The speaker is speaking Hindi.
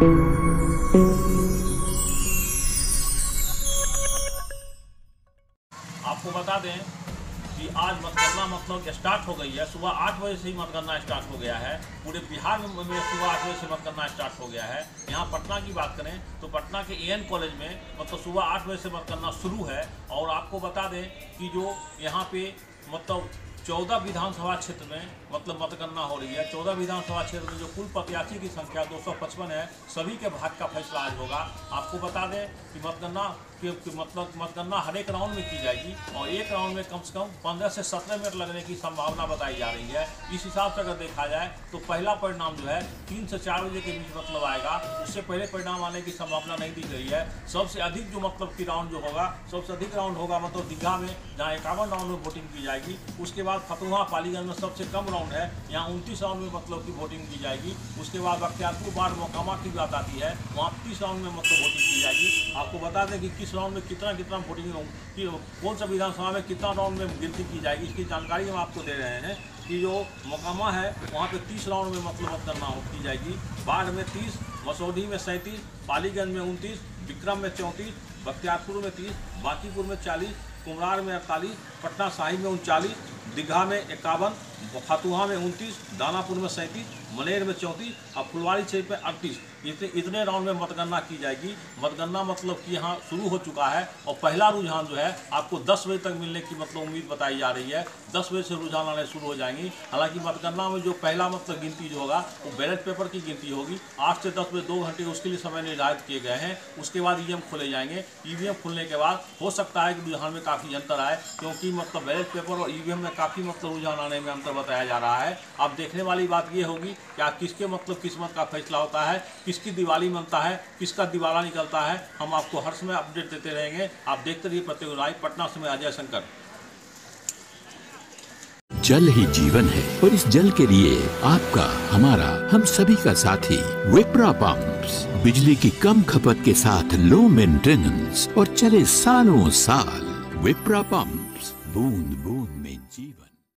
आपको बता दें कि आज मतगणना मतलब स्टार्ट हो गई है। सुबह आठ बजे से ही मतगणना स्टार्ट हो गया है। पूरे बिहार में मतलब सुबह आठ बजे से मतगणना स्टार्ट हो गया है। यहाँ पटना की बात करें तो पटना के एएन कॉलेज में मतलब सुबह आठ बजे से मतगणना शुरू है। और आपको बता दें कि जो यहाँ पे मतलब चौदह विधानसभा क्षेत्र में मतलब मतगणना हो रही है। चौदह विधानसभा क्षेत्र में जो कुल प्रत्याशी की संख्या दो सौ पचपन है सभी के भाग का फैसला आज होगा। आपको बता दें कि मतगणना कि, मतलब मतगणना हर एक राउंड में की जाएगी और एक राउंड में कम से कम पंद्रह से सत्रह मिनट लगने की संभावना बताई जा रही है। इस हिसाब से अगर देखा जाए तो पहला परिणाम जो है तीन से चार बजे के बीच मतलब आएगा। उससे पहले परिणाम आने की संभावना नहीं दी गई है। सबसे अधिक जो मतलब की राउंड जो होगा सबसे अधिक राउंड होगा मतलब दीघा में जहाँ इक्यावन राउंड में वोटिंग की जाएगी। उसके बाद फतुहा पालीगंज में सबसे कम राउंड है। यहाँ उनतीस राउंड में मतलब की वोटिंग की जाएगी। उसके बाद बख्तियारपुर बाढ़ मोकामा की बात आती है, वहाँ तीस राउंड में मतलब वोटिंग की जाएगी। आपको बता दें कि किस राउंड में कितना कितना वोटिंग कि कौन सा विधानसभा में कितना राउंड में गिनती की जाएगी, इसकी जानकारी हम आपको दे रहे हैं कि जो मोकामा है, वहाँ पे तीस राउंड में मतलब मतगणना की जाएगी। बाढ़ में तीस, मसौढ़ी में सैंतीस, पालीगंज में उनतीस, विक्रम में चौंतीस, बख्तियारपुर में तीस, बांकीपुर में चालीस कुमरार में अड़तालीस, पटना साहिब में उनचालीस दीघा में इक्यावन फतुहा में उनतीस, दानापुर में सैंतीस मनेर में चौंतीस और फुलवारी क्षेत्र में अड़तीस। इतने इतने राउंड में मतगणना की जाएगी। मतगणना मतलब कि यहाँ शुरू हो चुका है और पहला रुझान जो है आपको 10 बजे तक मिलने की मतलब उम्मीद बताई जा रही है। 10 बजे से रुझान आने शुरू हो जाएँगी। हालाँकि मतगणना में जो पहला मतलब गिनती जो होगा, वो बैलेट पेपर की गिनती होगी। आठ से दस बजे दो घंटे उसके लिए समय निर्धारित किए गए हैं। उसके बाद ई खोले जाएँगे। ईवीएम खुलने के बाद हो सकता है कि रुझान में काफ़ी अंतर आए, क्योंकि मतलब बैलेट पेपर और ई में काफ़ी मतलब रुझान आने में अंतर बताया जा रहा है। अब देखने वाली बात ये होगी कि आज किसके मतलब किस्मत का फैसला होता है, किसकी दिवाली मनता है, किसका दिवाला निकलता है, हम आपको हर समय अपडेट देते रहेंगे। आप देखते रहिए प्रत्येक राय पटना समय अजय शंकर। जल ही जीवन है और इस जल के लिए आपका, हमारा, हम सभी का साथी विप्रा पंप्स। बिजली की कम खपत के साथ लो मेंटेनेंस और चले सालों साल विप्रा पंप्स। बूंद बूंद। में जीवन